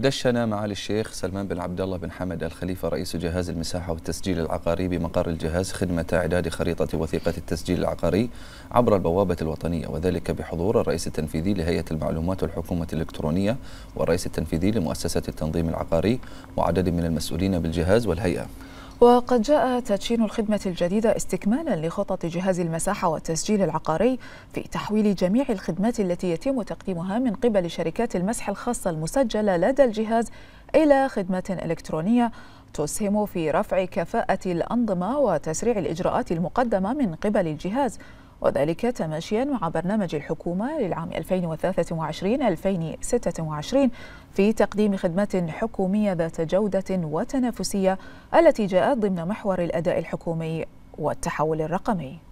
دشن معالي الشيخ سلمان بن عبد الله بن حمد الخليفة رئيس جهاز المساحة والتسجيل العقاري بمقر الجهاز خدمة إعداد خريطة وثيقة التسجيل العقاري عبر البوابة الوطنية وذلك بحضور الرئيس التنفيذي لهيئة المعلومات والحكومة الإلكترونية والرئيس التنفيذي لمؤسسة التنظيم العقاري وعدد من المسؤولين بالجهاز والهيئة. وقد جاء تدشين الخدمة الجديدة استكمالا لخطط جهاز المساحة والتسجيل العقاري في تحويل جميع الخدمات التي يتم تقديمها من قبل شركات المسح الخاصة المسجلة لدى الجهاز إلى خدمة إلكترونية تسهم في رفع كفاءة الأنظمة وتسريع الإجراءات المقدمة من قبل الجهاز. وذلك تماشيا مع برنامج الحكومة للعام 2023-2026 في تقديم خدمات حكومية ذات جودة وتنافسية التي جاءت ضمن محور الأداء الحكومي والتحول الرقمي.